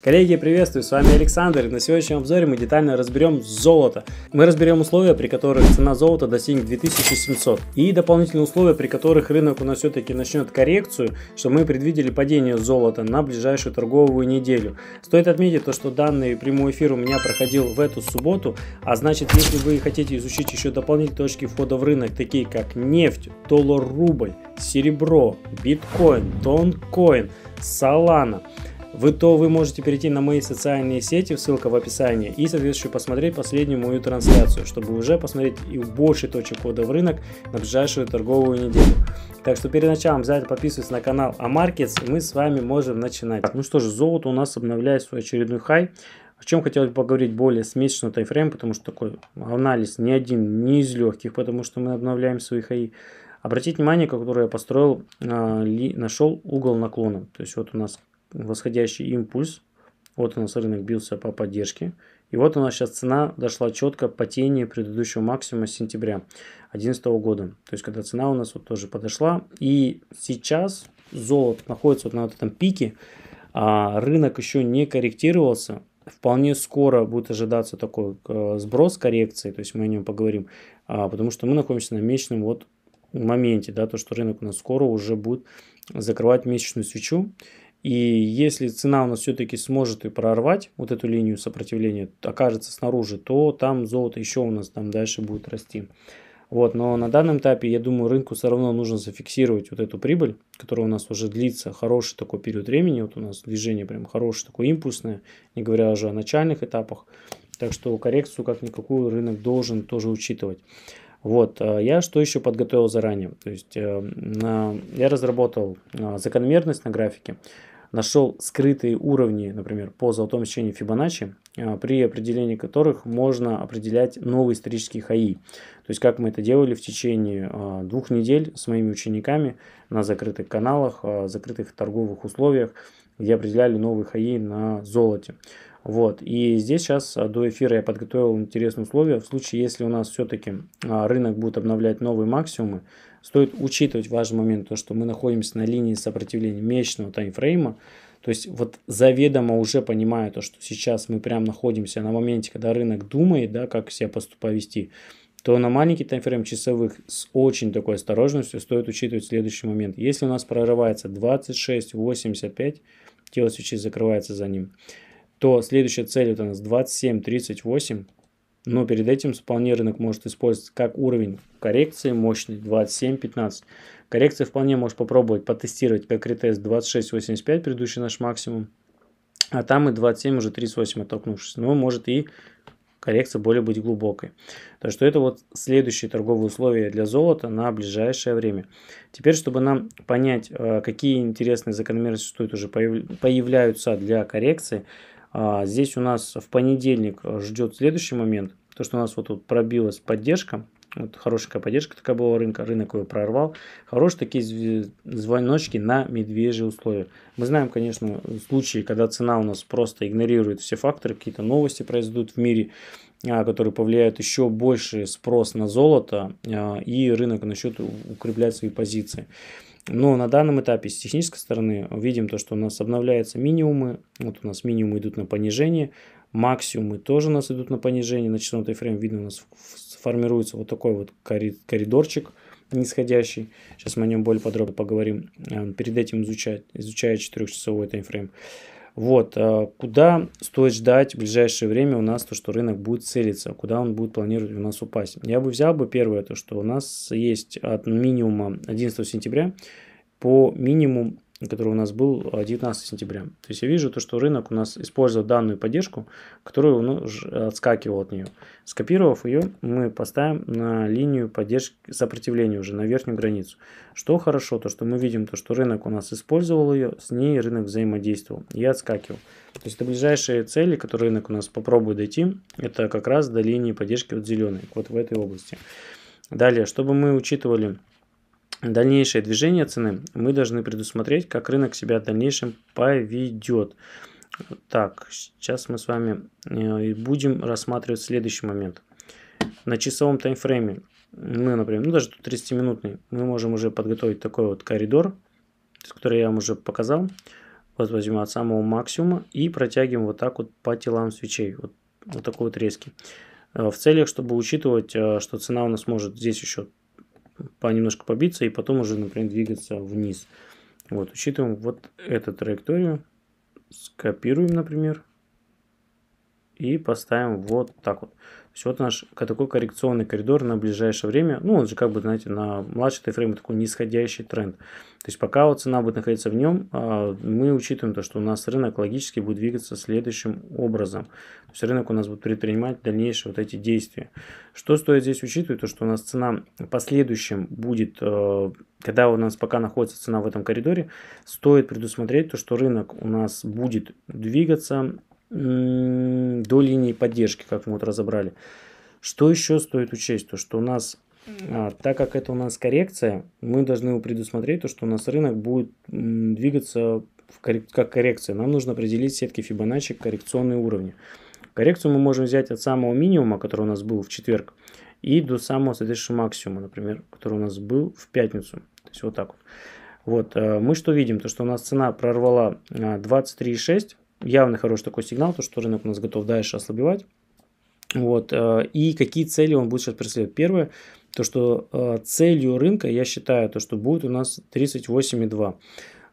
Коллеги, приветствую, с вами Александр, и на сегодняшнем обзоре мы детально разберем золото. Мы разберем условия, при которых цена золота достигнет 2700, и дополнительные условия, при которых рынок у нас все-таки начнет коррекцию, что мы предвидели падение золота на ближайшую торговую неделю. Стоит отметить то, что данный прямой эфир у меня проходил в эту субботу, а значит, если вы хотите изучить еще дополнительные точки входа в рынок, такие как нефть, доллар-рубль, серебро, биткоин, тонкоин, солана, вы, то вы можете перейти на мои социальные сети, ссылка в описании, и, соответственно, посмотреть последнюю мою трансляцию, чтобы уже посмотреть и больше точек входа в рынок на ближайшую торговую неделю. Так что перед началом обязательно подписывайтесь на канал AMarkets, и мы с вами можем начинать. Ну что же, золото у нас обновляет свой очередной хай. О чем хотелось бы поговорить более с месячного таймфрейма, потому что такой анализ не один, не из легких, потому что мы обновляем свои хаи. Обратите внимание, который я построил, а, нашел угол наклона. То есть вот у нас восходящий импульс. Вот у нас рынок бился по поддержке. И вот у нас сейчас цена дошла четко по тени предыдущего максимума сентября 2011 года. То есть, когда цена у нас вот тоже подошла. И сейчас золото находится вот на вот этом пике. А рынок еще не корректировался. Вполне скоро будет ожидаться такой э, сброс коррекции, то есть мы о нем поговорим, а, потому что мы находимся на месячном вот моменте, да, то, что рынок у нас скоро уже будет закрывать месячную свечу. И если цена у нас все-таки сможет и прорвать вот эту линию сопротивления, окажется снаружи, то там золото еще у нас там дальше будет расти. Вот, но на данном этапе, я думаю, рынку все равно нужно зафиксировать вот эту прибыль, которая у нас уже длится хороший такой период времени. Вот у нас движение прям хорошее, такое импульсное, не говоря уже о начальных этапах. Так что коррекцию как никакую рынок должен тоже учитывать. Вот, э, я что еще подготовил заранее? То есть, э, я разработал э, закономерность на графике, нашел скрытые уровни, например, по золотому сечению Фибоначчи, при определении которых можно определять новые исторические хаи. То есть, как мы это делали в течение двух недель с моими учениками на закрытых каналах, закрытых торговых условиях, где определяли новые хаи на золоте. Вот. И здесь сейчас а, до эфира я подготовил интересные условия. В случае, если у нас все-таки а, рынок будет обновлять новые максимумы, стоит учитывать важный момент, то, что мы находимся на линии сопротивления месячного таймфрейма. То есть вот заведомо уже понимая то, что сейчас мы прям находимся на моменте, когда рынок думает, да, как себя повести, то на маленький таймфрейм часовых с очень такой осторожностью стоит учитывать следующий момент. Если у нас прорывается 26.85, тело свечи закрывается за ним то следующая цель это у нас 27-38. Но перед этим вполне рынок может использовать как уровень коррекции мощный 27-15. Коррекция вполне может попробовать потестировать как ретест 26-85, предыдущий наш максимум. А там и 27, уже 38 оттолкнувшись. Но может и коррекция более быть глубокой. Так что это вот следующие торговые условия для золота на ближайшее время. Теперь, чтобы нам понять, э, какие интересные закономерности существуют, уже появляются для коррекции, здесь у нас в понедельник ждет следующий момент. То, что у нас вот тут пробилась поддержка. Вот хорошая поддержка такая была рынка. Рынок его прорвал. Хорошие такие звоночки на медвежьи условия. Мы знаем, конечно, случаи, когда цена у нас просто игнорирует все факторы. Какие-то новости произойдут в мире а, которые повлияют еще больше спрос на золото, а, и рынок начнет укреплять свои позиции. Но на данном этапе с технической стороны видим то, что у нас обновляются минимумы. Вот у нас минимумы идут на понижение. Максимумы тоже у нас идут на понижение. На часовом тайфрейме видно у нас формируется вот такой вот коридорчик нисходящий. Сейчас мы о нем более подробно поговорим. Э, перед этим изучать, изучая 4-часовой таймфрейм. Вот, э, куда стоит ждать в ближайшее время у нас то, что рынок будет целиться, куда он будет планировать у нас упасть. Я бы взял бы первое, то, что у нас есть от минимума 11 сентября по минимум который у нас был 19 сентября. То есть я вижу то, что рынок у нас использовал данную поддержку, которую ну, отскакивал от нее. Скопировав ее, мы поставим на линию поддержки сопротивления уже на верхнюю границу. Что хорошо, то что мы видим, то, что рынок у нас использовал ее, с ней рынок взаимодействовал и отскакивал. То есть это ближайшие цели, которые рынок у нас попробует дойти, это как раз до линии поддержки вот зеленой, вот в этой области. Далее, чтобы мы учитывали дальнейшее движение цены, мы должны предусмотреть, как рынок себя в дальнейшем поведет. Так, сейчас мы с вами э, будем рассматривать следующий момент. На часовом таймфрейме мы, например, ну даже тут 30-минутный, мы можем уже подготовить такой вот коридор, который я вам уже показал. Вот возьмем от самого максимума и протягиваем вот так вот по телам свечей. Вот, вот такой вот резкий. Э, в целях, чтобы учитывать, э, что цена у нас может здесь еще по немножко побиться и потом уже, например, двигаться вниз. Вот, учитываем вот эту траекторию, скопируем, например, и поставим вот так вот есть вот наш такой коррекционный коридор на ближайшее время. Ну, он же как бы, знаете, на младший тайфрейм такой нисходящий тренд. То есть пока вот цена будет находиться в нем, а, мы учитываем то, что у нас рынок логически будет двигаться следующим образом. То есть рынок у нас будет предпринимать дальнейшие вот эти действия. Что стоит здесь учитывать? То, что у нас цена в последующем будет, э, когда у нас пока находится цена в этом коридоре, стоит предусмотреть то, что рынок у нас будет двигаться до линии поддержки, как мы вот разобрали. Что еще стоит учесть? То, что у нас, а, так как это у нас коррекция, мы должны предусмотреть то, что у нас рынок будет двигаться как коррекция. Нам нужно определить сетки Фибоначчи коррекционные уровни. Коррекцию мы можем взять от самого минимума, который у нас был в четверг, и до самого следующего максимума, например, который у нас был в пятницу. То есть вот так вот. Вот, э, мы что видим? То, что у нас цена прорвала 23,6 явный хороший такой сигнал, то, что рынок у нас готов дальше ослабевать. Вот, э, и какие цели он будет сейчас преследовать? Первое, то, что э, целью рынка, я считаю, то, что будет у нас 38,2.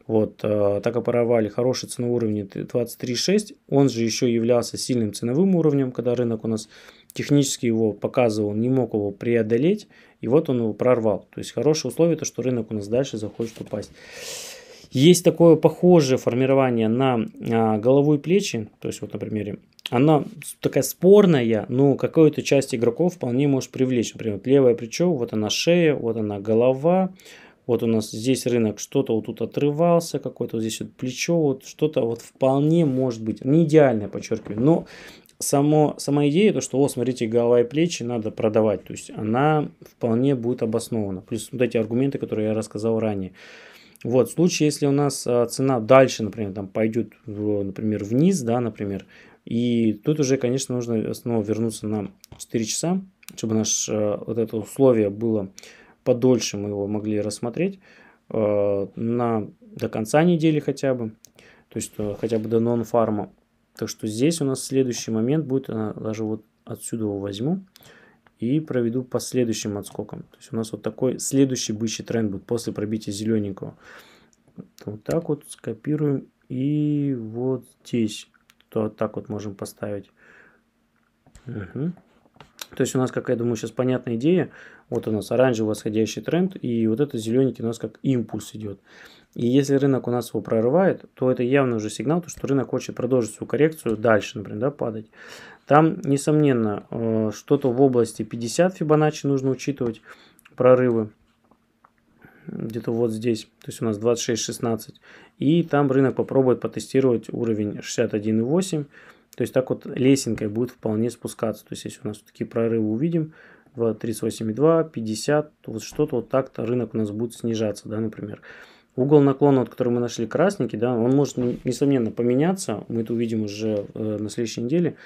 Вот, э, так как порвали хороший ценовой уровень 23,6, он же еще являлся сильным ценовым уровнем, когда рынок у нас технически его показывал, не мог его преодолеть, и вот он его прорвал. То есть хорошее условие, то, что рынок у нас дальше захочет упасть. Есть такое похожее формирование на а, голову и плечи, то есть вот на примере. Она такая спорная, но какую-то часть игроков вполне может привлечь. Например, левое плечо, вот она шея, вот она голова, вот у нас здесь рынок что-то вот тут отрывался, какое-то вот здесь вот плечо, вот что-то вот вполне может быть, не идеальное, подчеркиваю, но само, сама идея, то, что, о, смотрите, голова и плечи надо продавать, то есть она вполне будет обоснована. Плюс вот эти аргументы, которые я рассказал ранее. Вот, в случае, если у нас а, цена дальше, например, там пойдет, например, вниз, да, например, и тут уже, конечно, нужно снова вернуться на 4 часа, чтобы наше а, вот это условие было подольше, мы его могли рассмотреть а, на, до конца недели хотя бы, то есть хотя бы до нон-фарма. Так что здесь у нас следующий момент будет, даже вот отсюда его возьму, и проведу по следующим отскокам. То есть у нас вот такой следующий бычий тренд будет после пробития зелененького. Вот так вот скопируем и вот здесь то вот так вот можем поставить. Угу. То есть у нас, как я думаю, сейчас понятная идея. Вот у нас оранжевый восходящий тренд, и вот этот зелененький у нас как импульс идет. И если рынок у нас его прорывает, то это явно уже сигнал, то, что рынок хочет продолжить свою коррекцию дальше, например, да, падать. Там, несомненно, э, что-то в области 50 Фибоначчи нужно учитывать, прорывы. Где-то вот здесь, то есть у нас 26-16. И там рынок попробует потестировать уровень 61,8. То есть так вот лесенкой будет вполне спускаться. То есть если у нас такие прорывы увидим, 38,2, 50, то вот что-то вот так-то рынок у нас будет снижаться, да, например. Угол наклона, вот, который мы нашли красненький, да, он может, несомненно, поменяться. Мы это увидим уже э, на следующей неделе.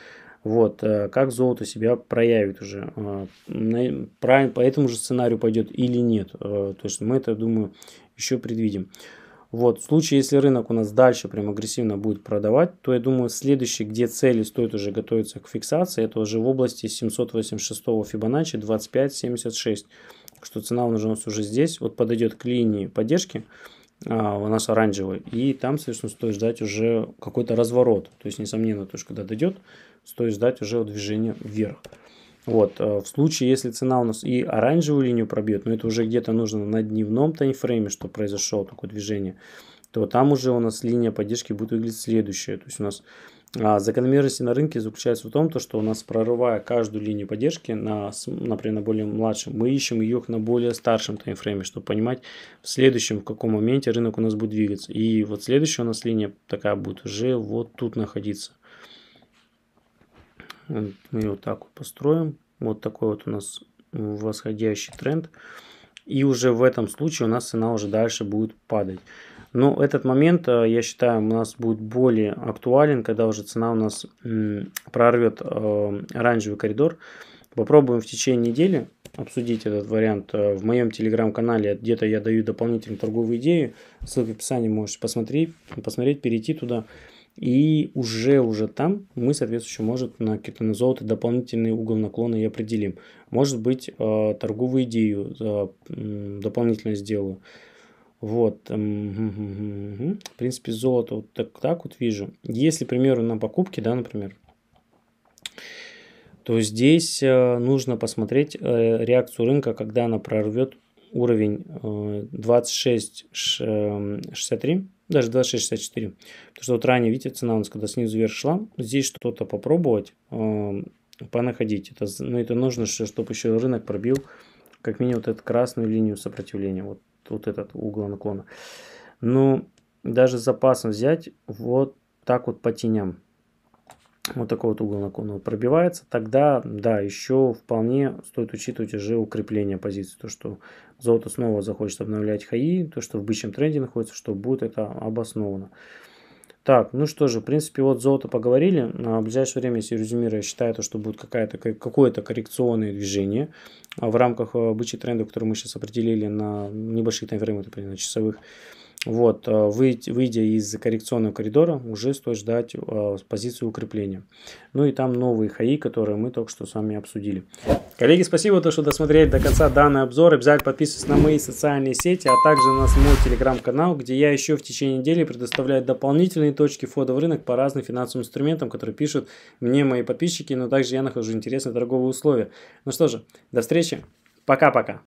Вот, э, как золото себя проявит уже. Э, по этому же сценарию пойдет или нет. То есть мы это, думаю, еще предвидим. Вот, в случае, если рынок у нас дальше прям агрессивно будет продавать, то я думаю, следующий, где цели стоит уже готовиться к фиксации, это уже в области 786 Фибоначчи 25.76. Что цена у нас уже здесь, вот подойдет к линии поддержки, а, у нас оранжевый, и там, соответственно, стоит ждать уже какой-то разворот. То есть, несомненно, то, что когда дойдет, стоит ждать уже движения вверх. Вот, э, в случае, если цена у нас и оранжевую линию пробьет, но это уже где-то нужно на дневном таймфрейме, что произошло такое движение, то там уже у нас линия поддержки будет выглядеть следующая. То есть у нас а закономерности на рынке заключается в том, то, что у нас прорывая каждую линию поддержки, на, например, на более младшем, мы ищем ее на более старшем таймфрейме, чтобы понимать в следующем, в каком моменте рынок у нас будет двигаться. И вот следующая у нас линия такая будет уже вот тут находиться. Мы ее вот так вот построим. Вот такой вот у нас восходящий тренд. И уже в этом случае у нас цена уже дальше будет падать. Но этот момент, э, я считаю, у нас будет более актуален, когда уже цена у нас прорвет э, оранжевый коридор. Попробуем в течение недели обсудить этот вариант э, в моем телеграм-канале. Где-то я даю дополнительные торговые идеи. Ссылка в описании можете посмотреть, посмотреть, перейти туда. И уже, уже там мы, соответственно, может на какие-то на золото дополнительный угол наклона и определим. Может быть, торговую идею дополнительно сделаю. Вот. В принципе, золото вот так, так вот вижу. Если, к примеру, на покупке, да, например, то здесь э, нужно посмотреть э, реакцию рынка, когда она прорвет уровень 26.63, э, даже 26.64. Потому что вот ранее, видите, цена у нас когда снизу вверх шла, здесь что-то попробовать, понаходить. Это, ну, это нужно, чтобы еще рынок пробил как минимум вот эту красную линию сопротивления, вот, вот этот угол наклона. Но даже с запасом взять вот так вот по теням вот такой вот угол наклона пробивается, тогда, да, еще вполне стоит учитывать уже укрепление позиции, то, что золото снова захочет обновлять хаи, то, что в бычьем тренде находится, что будет это обосновано. Так, ну что же, в принципе, вот золото поговорили. На ближайшее время, если резюмирую, я считаю, то, что будет какое-то какое-то коррекционное движение в рамках э, бычьей тренда, который мы сейчас определили на небольших таймфреймах, например, на часовых. Вот, э, выйдя из коррекционного коридора, уже стоит ждать э, позицию укрепления. Ну и там новые хаи, которые мы только что с вами обсудили. Коллеги, спасибо, то, что досмотрели до конца данный обзор. Обязательно подписывайтесь на мои социальные сети, а также на мой телеграм-канал, где я еще в течение недели предоставляю дополнительные точки входа в рынок по разным финансовым инструментам, которые пишут мне мои подписчики, но также я нахожу интересные торговые условия. Ну что же, до встречи. Пока-пока.